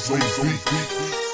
Zay Zay Zay